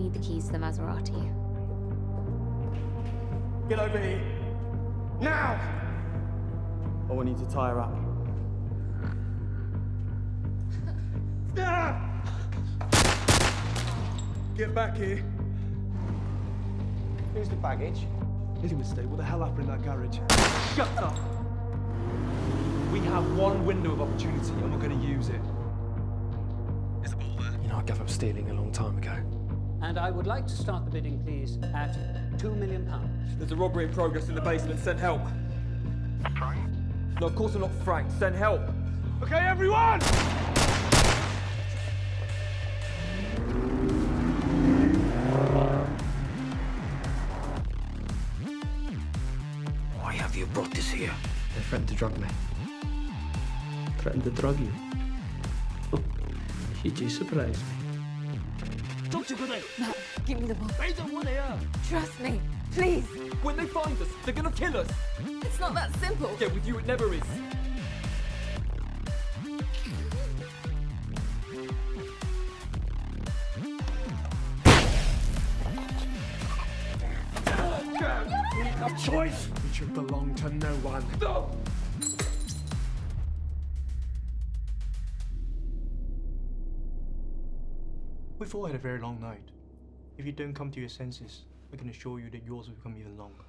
need the keys to the Maserati. Get over here. Now! I want you to tie her up. Ah! Get back here. Who's the baggage? Here's a mistake. What the hell happened in that garage? Shut up! We have one window of opportunity and we're going to use it. Is the ball there? You know, I gave up stealing a long time ago. And I would like to start the bidding, please, at two million pounds. There's a robbery in progress in the basement. Send help. Frank? No, of course I'm not Frank. Send help. Okay, everyone! Why have you brought this here? They threatened to drug me. Threatened to drug you. you do surprise me. Give me the ball. I don't want it. Trust me, please. When they find us, they're gonna kill us. It's not that simple. Yeah, with you it never is. A choice which should belong to no one. No! We've all had a very long night. If you don't come to your senses, I can assure you that yours will become even longer.